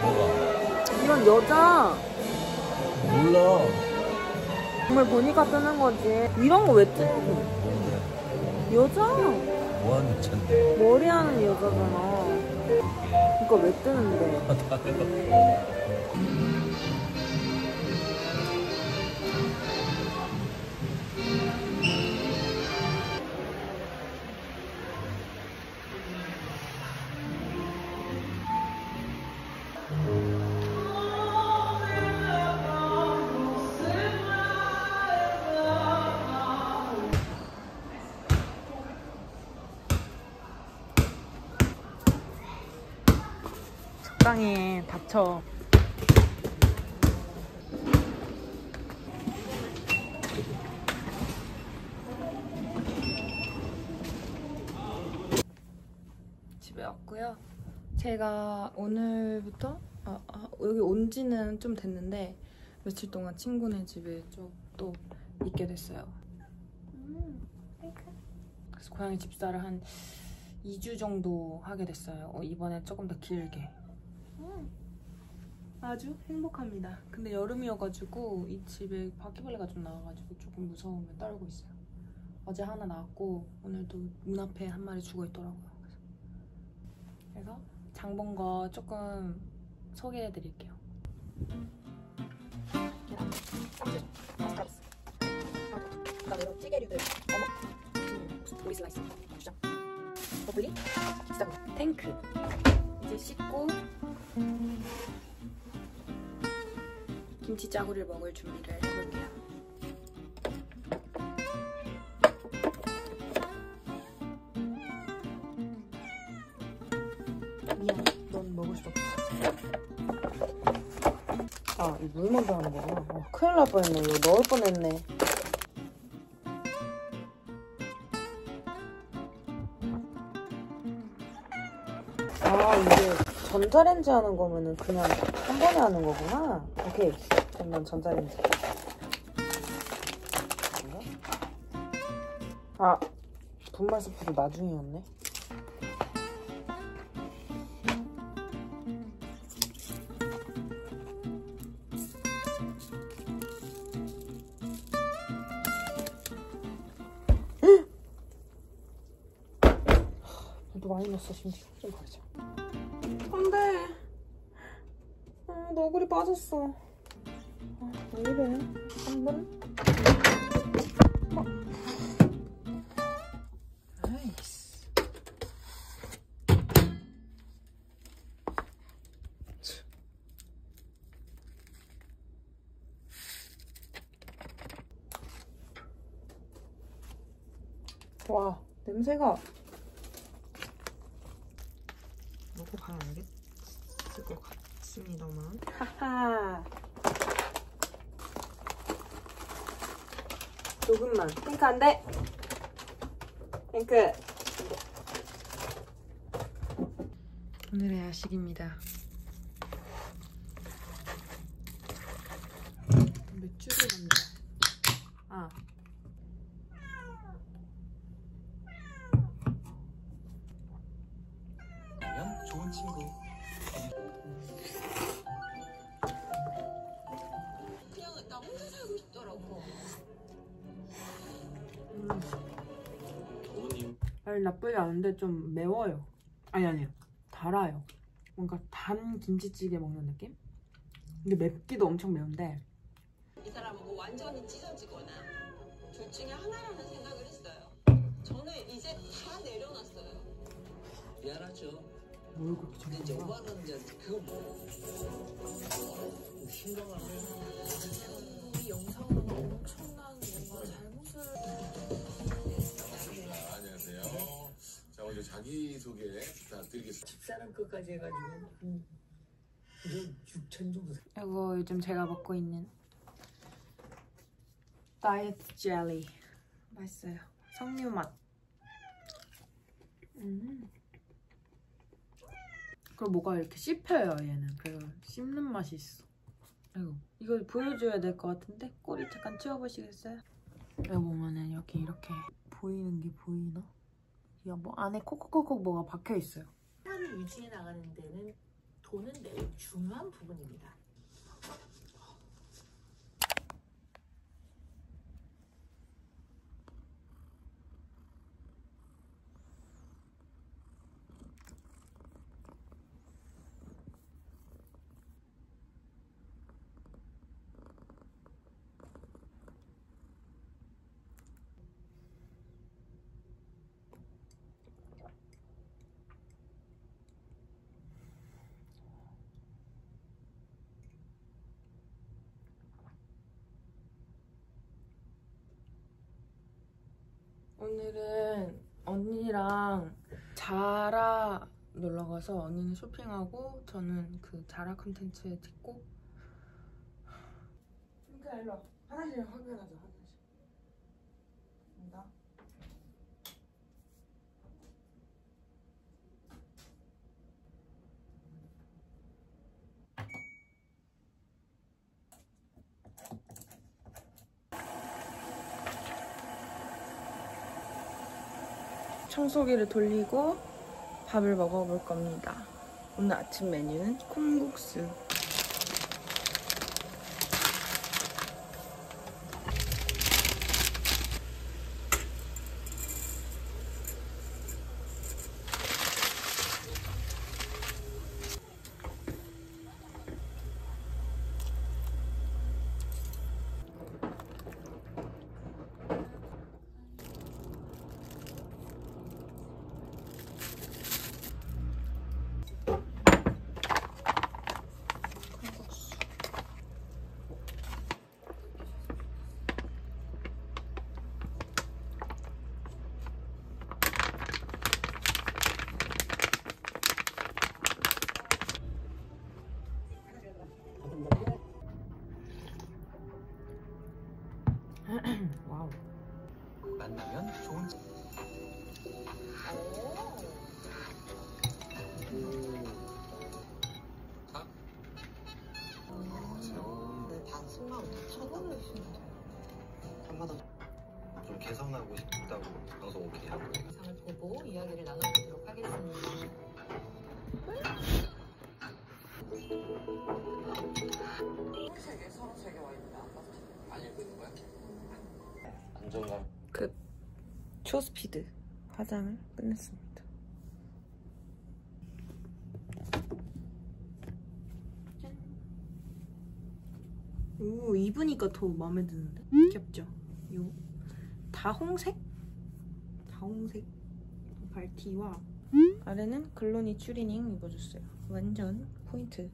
뜨냐고. 이건 여자. 몰라. 정말 보니까 뜨는 거지. 이런 거 왜 뜨냐고. 여자. 뭐하는 찬데? 머리 하는 여자잖아. 그러니까 왜 뜨는데? 적당히 닥쳐. 집에 왔고요. 제가 오늘부터 아, 아, 여기 온 지는 좀 됐는데 며칠 동안 친구네 집에 좀 또 있게 됐어요. 그래서 고양이 집사를 한 2주 정도 하게 됐어요. 어, 이번에 조금 더 길게. 아주 행복합니다. 근데 여름이어가지고 이 집에 바퀴벌레가 좀 나와가지고 조금 무서우면 떨고 있어요. 어제 하나 나왔고 오늘도 문 앞에 한 마리 죽어 있더라고요. 그래서, 장본 거 조금 소개해드릴게요. 그다음에 이런 찌개류들 어묵, 보리 슬라이스, 고추장, 버블리, 비싼 탱크. 이제 씻고 김치 짜구리를 먹을 준비를 해볼게요. 미안, 넌 먹을 수 없어. 아, 이물 먼저 하는 거구나. 어, 큰일 날 뻔했네. 이거 넣을 뻔했네. 아 이게 전자레인지 하는 거면은 그냥 한 번에 하는 거구나. 오케이. 난 전자레인지. 아 분말 스프도 나중이었네. 너 많이 넣었어 심지어 좀 버리자. 안돼. 아, 너 얼굴이 빠졌어. 아, 왜 이래 한번 어. 와 냄새가 먹고 가면 알겠을 것 같습니다만. 하하. 조금만. 핑크 안 돼. 핑크. 오늘의 야식입니다. 아니 나쁘지 않은데 좀 매워요. 아니 아니요 달아요. 뭔가 단 김치찌개 먹는 느낌? 근데 맵기도 엄청 매운데 이 사람은 뭐 완전히 찢어지거나 둘 중에 하나라는 생각을 했어요. 저는 이제 다 내려놨어요. 미안하죠. 뭘 그렇게 근데 이제 정말 오빠는 이제 그거 뭐 신경을 이 영상은 엄청난 뭔가 잘못을 안녕하세요. 자, 먼저 자기소개 부탁드리겠습니다. 집사람 것까지 해가지고 한 6천 정도 이거 요즘 제가 먹고 있는 다이어트 젤리 맛있어요 석류 맛 음. 그리고 뭐가 이렇게 씹혀요 얘는 그래서 씹는 맛이 있어 아이고 이거 보여줘야 될 것 같은데 꼬리 잠깐 치워보시겠어요? 여기 보면은 여기 이렇게 보이는 게 보이나? 이게 뭐 안에 콕콕콕콕 뭐가 박혀 있어요 생활을 유지해 나가는 데는 돈은 매우 중요한 부분입니다. 오늘은 언니랑 자라 놀러 가서 언니는 쇼핑하고 저는 그 자라 컨텐츠에 찍고 그러니까 일로 와. 화장실 확인하자 화장실 간다 청소기를 돌리고 밥을 먹어볼 겁니다. 오늘 아침 메뉴는 콩국수. 초스피드 화장을 끝냈습니다. 짠. 오 입으니까 더 마음에 드는데? 귀엽죠? 요 다홍색? 다홍색 발티와 아래는 글로니 추리닝 입어줬어요. 완전 포인트.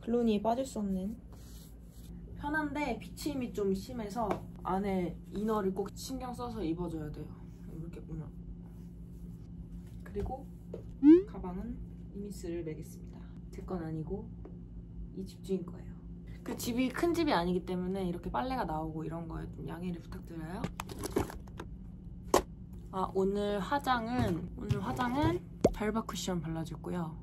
글로니에 빠질 수 없는 편한데 비침이 좀 심해서 안에 이너를 꼭 신경 써서 입어줘야 돼요. 이렇게구나. 그리고 가방은 이미스를 매겠습니다. 제 건 아니고 이 집주인 거예요. 그 집이 큰 집이 아니기 때문에 이렇게 빨래가 나오고 이런 거에 좀 양해를 부탁드려요. 아 오늘 화장은 오늘 화장은 벨바 쿠션 발라줬고요.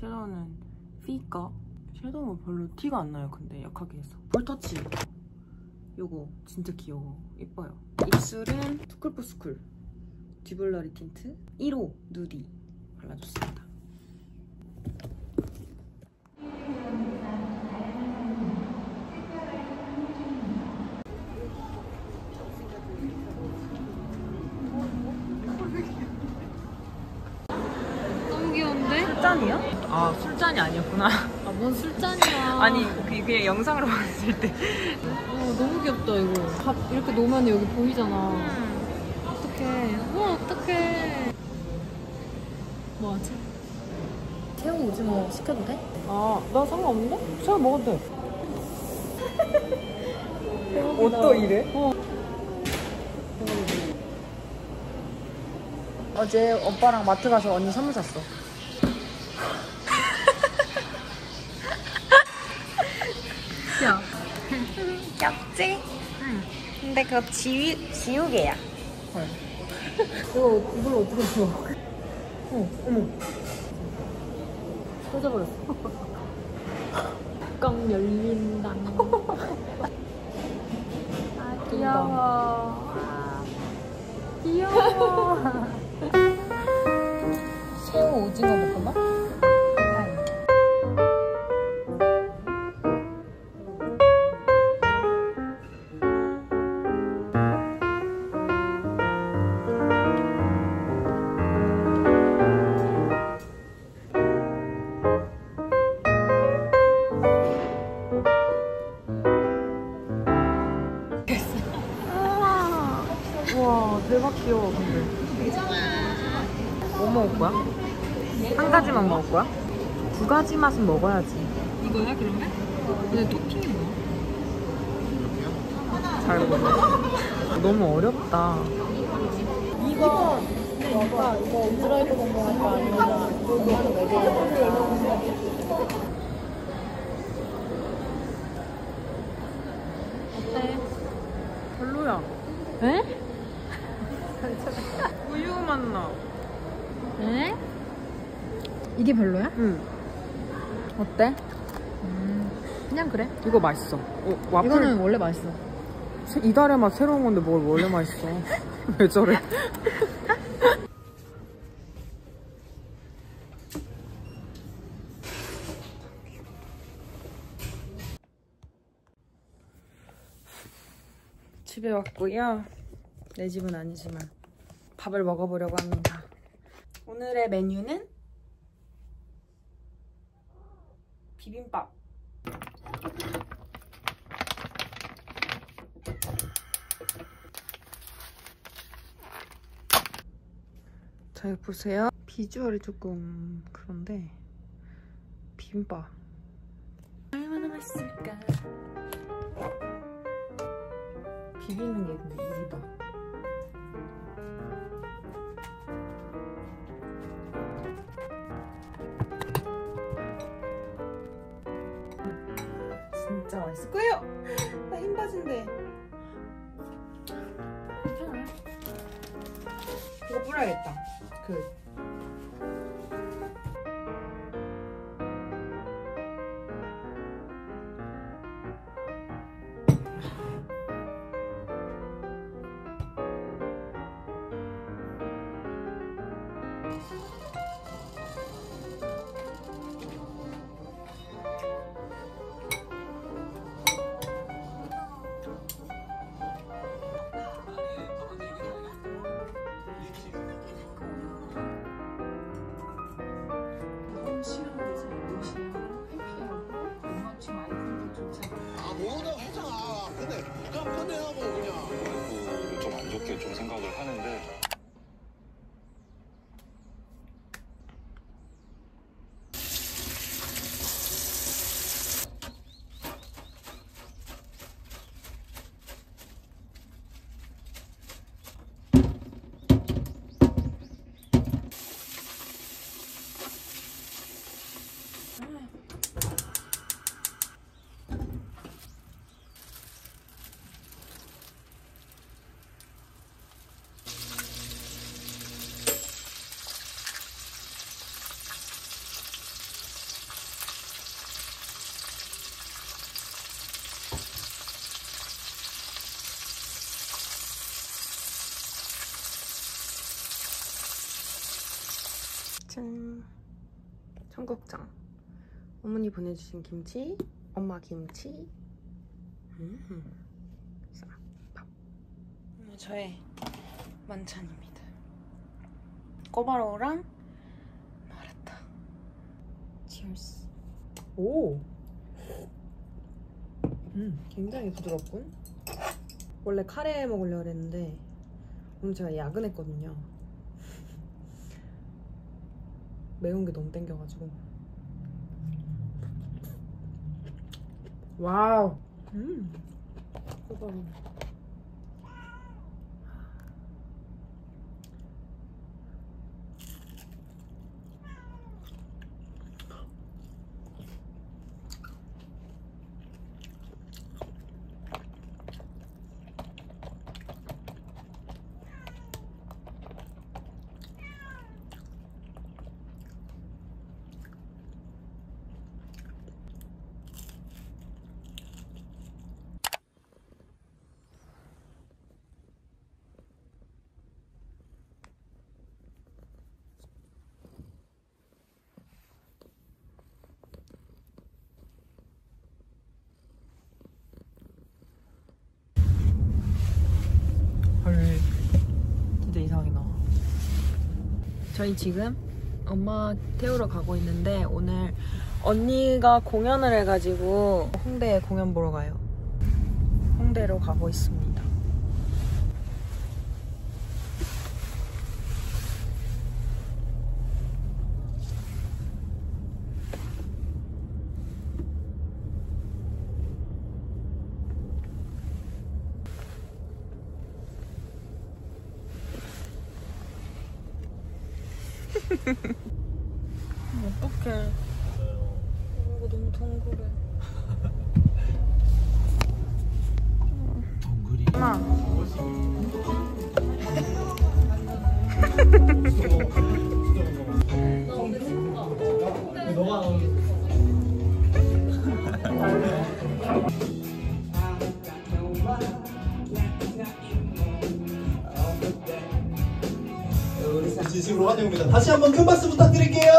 섀도우는 피거 섀도우 별로 티가 안 나요. 근데 약하게 해서 볼터치 요거 진짜 귀여워 예뻐요 입술은 투쿨포스쿨 듀블러리 틴트 1호 누디 발라줬습니다 너무 귀여운데? 술잔이야? 아 술잔이 아니었구나. 아, 뭔 술잔이야. 아니 그- 그냥 영상으로 봤을 때. 어, 너무 귀엽다, 이거. 밥 이렇게 놓으면 여기 보이잖아. 어떡해. 우와, 어떡해. 뭐 하지? 새우 오징어 시켜도 돼? 아, 나 상관없는데? 제가 먹어도 돼. 옷도 이래? 어제 오빠랑 마트 가서 언니 선물 샀어. 야, 귀엽지? 응. 근데 그거 지우, 지우개야. 이거 이걸 어떻게 줘? 어, 어머. 꽂아버렸어. 뚜껑 열린다. 아, 귀여워. 귀여워. 두 가지 맛은 먹어야지. 이거야, 그러면? 근데 토핑이 뭐야? 잘 모르겠어. 너무 어렵다. 이거 오빠 이거 드라이브 공부할 거 아니면 이거 하는 외계인 어때? 별로야. 에? 우유 맛 나. 에? 이게 별로야? 응. 어때? 그냥 그래. 이거 맛있어. 어, 와플. 이거는 원래 맛있어. 새- 이달의 맛 새로운 건데 뭘 원래 맛있어. 왜 저래? 집에 왔고요. 내 집은 아니지만 밥을 먹어보려고 합니다. 오늘의 메뉴는 비빔밥. 자, 여기 보세요. 비주얼이 조금 그런데 비빔밥. 얼마나 맛있을까? 비비는 게 근데 일이다. 나힘 빠진대. 괜찮아. 이거 뿌려야겠다. 그 아, 짠. 청국장. 어머니 보내주신 김치, 엄마 김치. 음. 자, 밥. 오늘 저의 만찬입니다. 꼬바로우랑 마라탕. 치얼스. 오. 음, 굉장히 부드럽군. 원래 카레 먹으려고 그랬는데 오늘 제가 야근했거든요. 매운 게 너무 땡겨가지고. 와우. 음. 꼬바로우. 헐 진짜 이상하게 나와 저희 지금 엄마 태우러 가고 있는데 오늘 언니가 공연을 해가지고 홍대에 공연 보러 가요. 홍대로 가고 있습니다 어떡해. 이거 너무 둥그래. 덩그리. 엄마 환영입니다. 다시 한번 큰 박수 부탁드릴게요.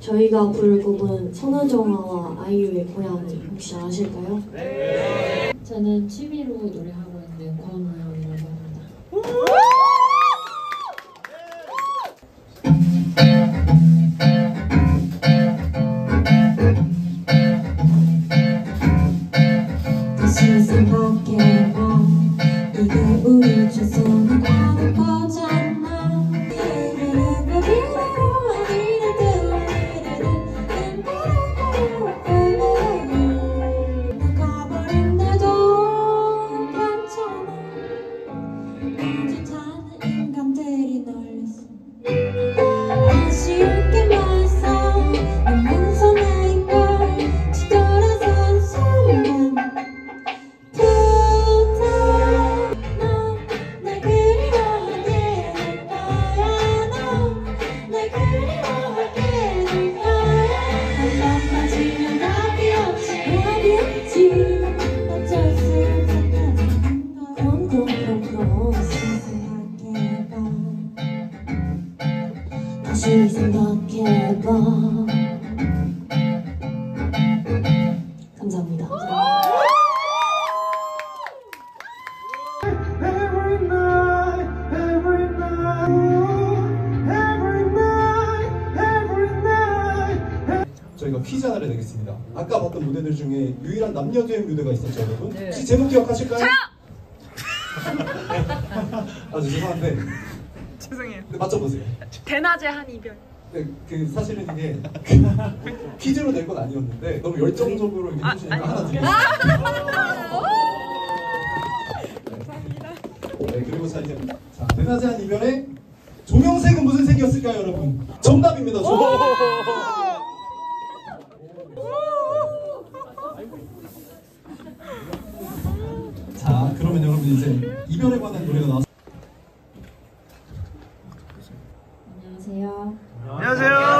저희가 부를 곡은 선우정아와 아이유의 고양이 혹시 아실까요? 저는 취미로 노래하고 있는 권우영 남녀 두의 무대가 있었죠, 여러분? 혹시 제목 기억하실까요? 아주 죄송한데 죄송해요 네, 맞춰보세요. 대낮에 한 이별 네, 그 사실은 이게 퀴즈로 낼 건 아니었는데 너무 열정적으로 이렇게 해주시니까 하나 드릴게요. 네, 그리고 자 이제 자 대낮에 한 이별에 조명색은 무슨 색이었을까요, 여러분? 정답입니다. 정답. 자, 그러면 여러분 이제 이별에 관한 노래가 나왔. 안녕하세요. 안녕하세요.